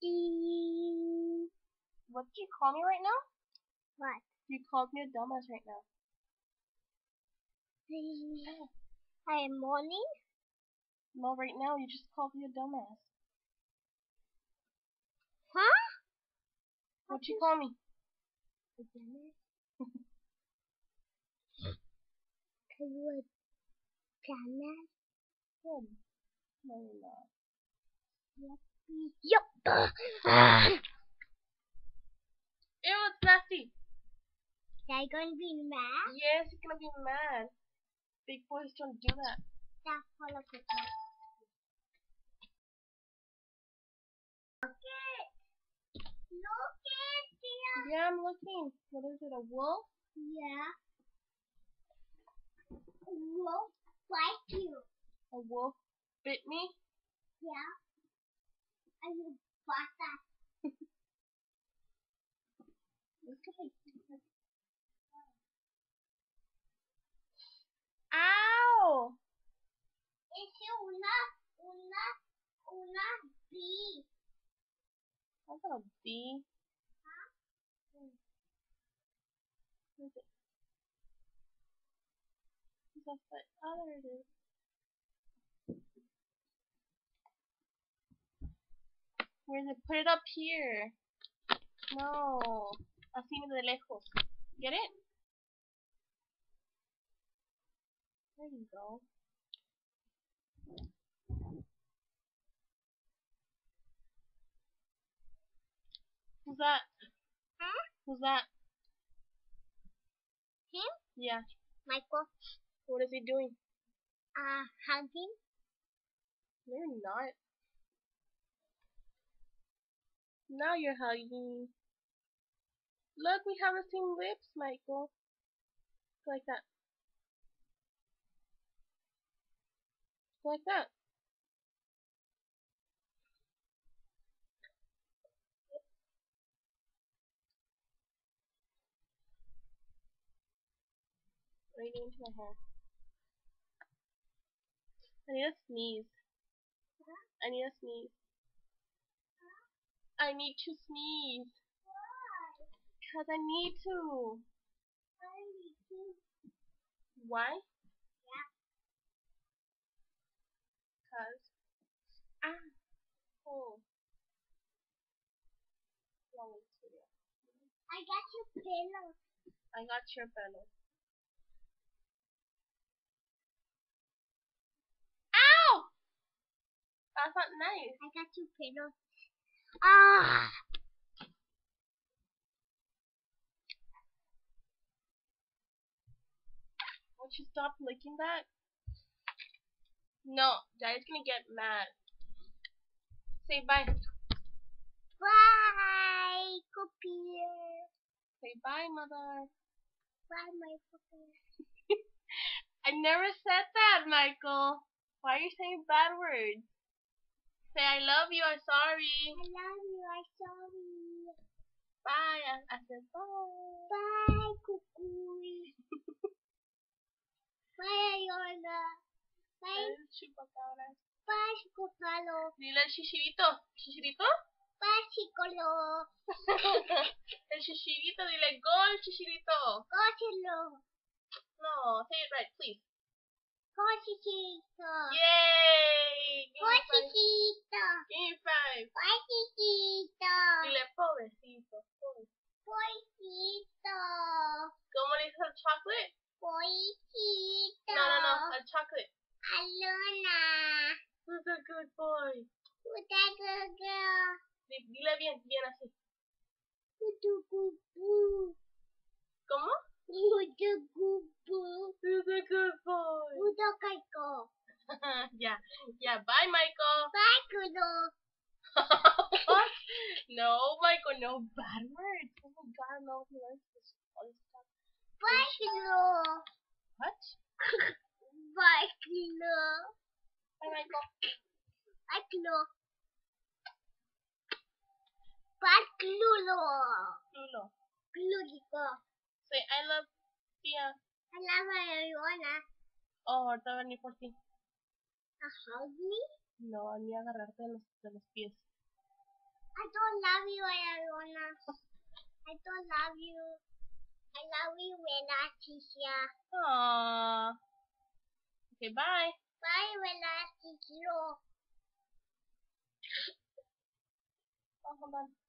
Dee. What did you call me right now? What? You called me a dumbass right now. I am morning. No, right now you just called me a dumbass. Huh? What'd you call me? A dumbass? Cause you a dumbass? Good. No, you're not. Yup. Ew, it's nasty. Gonna be mad? Yes, you're gonna be mad. Big boys don't do that. That's full of it. Look it. Look it, dear. Yeah, I'm looking. What is it, a wolf? Yeah. Wolf. A wolf bit me? Yeah. And you bought that. Ow! Es una, una, una bee. That's not a bee. Where is it? That's the, oh, there it is. Where is it? Put it up here. No. Así de lejos. Get it? There you go. Who's that? Huh? Who's that? Him? Yeah. Michael. What is he doing? Uh, hugging. No, you're not. Now you're hugging. Look, we have the same lips, Michael. Like that. Like that. Right into my hair. I need a sneeze. I need a sneeze. I need to sneeze. Why? Cause I need to. I need to. Why? Yeah. Cause. Ah. Oh. Long video. I got your pillow. I got your belly. Ow! That's not nice. I got your pillow. Ah. Won't you stop licking that? No, Daddy's gonna get mad. Say bye. Bye, cookie. Say bye, mother. Bye, my cookie. I never said that, Michael. Why are you saying bad words? Say I love you, I'm sorry. I love you. I'm sorry. Bye. I, I said bye. Bye, cookie. Bye, Ayona. Bye, chupacabra. bye, Chicopalo. Dile al chichirito. ¿Chichirito? Bye, Chicolo. el chichirito, dile gol, chichirito. Cóchelo. No, say it right, please. Cochicito. Yay! Give me five. Cochicito. Give me five. Bye, Chiquito. Dile pobrecito. pobre- Pollito. ¿Cómo le dices al chocolate? Pollito. No, no, no, al chocolate. Alona. Who's a good boy? Who's that good girl? Dile bien, bien así. Who's the good boo? Yeah. Bye, Michael. Bye, Kudo. what? No, Michael, no bad words. Oh my God, no, he learns this all this stuff. Bye, Kudo. What? Bye, Kudo. Bye, Michael. Bye, Kudo. Bye, Klulo. Lulo. Kludiko. Say I love Tia. I love Ayona. Ah. Oh, ahorita va a venir por ti. A hug me? No, a mí agarrarte de los, de los pies. I don't love you, Ariana. I don't love you. I love you, Velatricia. Aww. Okay, bye. Bye, Velatricia. Oh, hold on.